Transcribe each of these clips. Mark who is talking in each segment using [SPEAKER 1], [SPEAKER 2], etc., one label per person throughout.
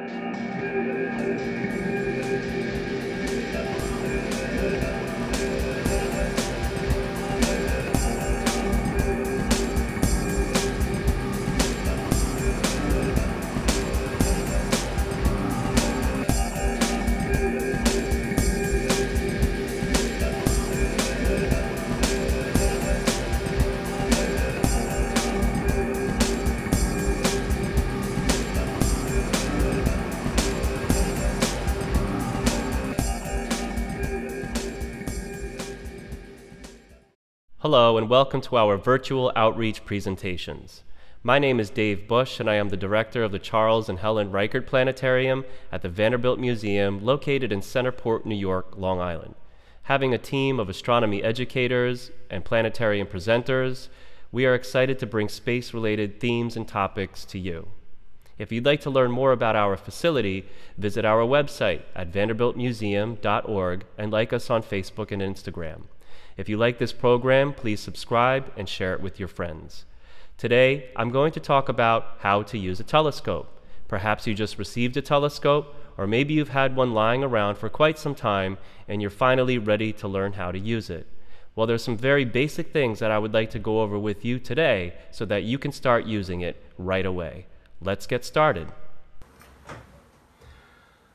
[SPEAKER 1] Thank you. Hello and welcome to our virtual outreach presentations. My name is Dave Bush and I am the director of the Charles and Helen Reichert Planetarium at the Vanderbilt Museum located in Centerport, New York, Long Island. Having a team of astronomy educators and planetarium presenters, we are excited to bring space-related themes and topics to you. If you'd like to learn more about our facility, visit our website at vanderbiltmuseum.org and like us on Facebook and Instagram. If you like this program, please subscribe and share it with your friends. Today, I'm going to talk about how to use a telescope. Perhaps you just received a telescope, or maybe you've had one lying around for quite some time and you're finally ready to learn how to use it. Well, there's some very basic things that I would like to go over with you today so that you can start using it right away. Let's get started.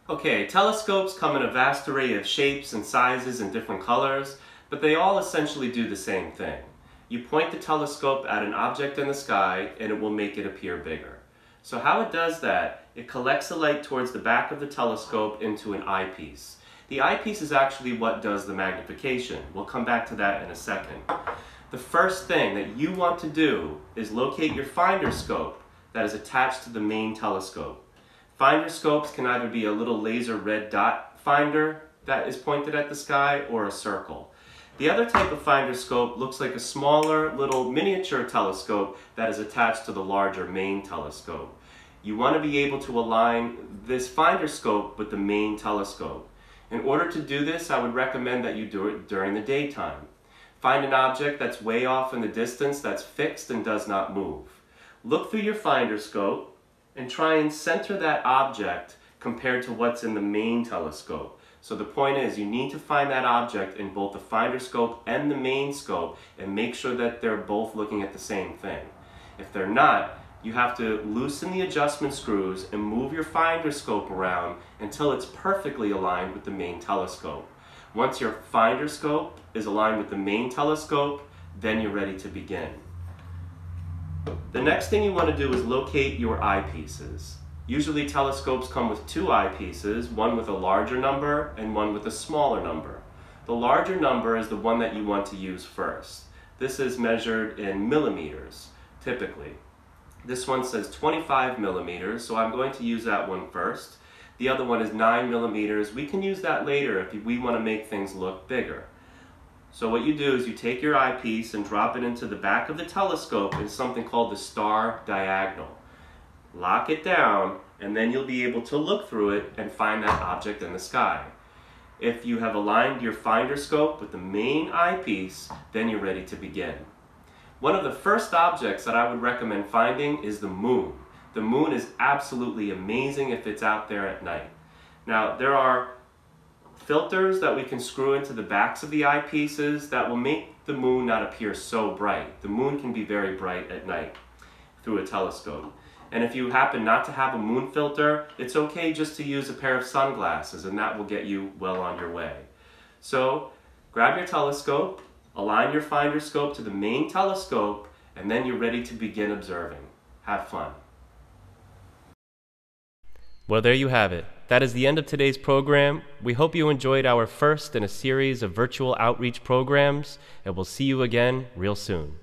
[SPEAKER 1] Okay, telescopes come in a vast array of shapes and sizes and different colors but they all essentially do the same thing. You point the telescope at an object in the sky and it will make it appear bigger. So how it does that, it collects the light towards the back of the telescope into an eyepiece. The eyepiece is actually what does the magnification. We'll come back to that in a second. The first thing that you want to do is locate your finder scope that is attached to the main telescope. Finder scopes can either be a little laser red dot finder that is pointed at the sky or a circle. The other type of finder scope looks like a smaller little miniature telescope that is attached to the larger main telescope. You want to be able to align this finder scope with the main telescope. In order to do this, I would recommend that you do it during the daytime. Find an object that's way off in the distance that's fixed and does not move. Look through your finder scope and try and center that object compared to what's in the main telescope. So the point is you need to find that object in both the finder scope and the main scope and make sure that they're both looking at the same thing. If they're not, you have to loosen the adjustment screws and move your finder scope around until it's perfectly aligned with the main telescope. Once your finder scope is aligned with the main telescope, then you're ready to begin. The next thing you want to do is locate your eyepieces. Usually telescopes come with two eyepieces, one with a larger number and one with a smaller number. The larger number is the one that you want to use first. This is measured in millimeters, typically. This one says 25 millimeters, so I'm going to use that one first. The other one is 9 millimeters. We can use that later if we want to make things look bigger. So what you do is you take your eyepiece and drop it into the back of the telescope in something called the star diagonal lock it down, and then you'll be able to look through it and find that object in the sky. If you have aligned your finder scope with the main eyepiece, then you're ready to begin. One of the first objects that I would recommend finding is the moon. The moon is absolutely amazing if it's out there at night. Now, there are filters that we can screw into the backs of the eyepieces that will make the moon not appear so bright. The moon can be very bright at night through a telescope. And if you happen not to have a moon filter, it's okay just to use a pair of sunglasses and that will get you well on your way. So grab your telescope, align your finder scope to the main telescope, and then you're ready to begin observing. Have fun. Well, there you have it. That is the end of today's program. We hope you enjoyed our first in a series of virtual outreach programs, and we'll see you again real soon.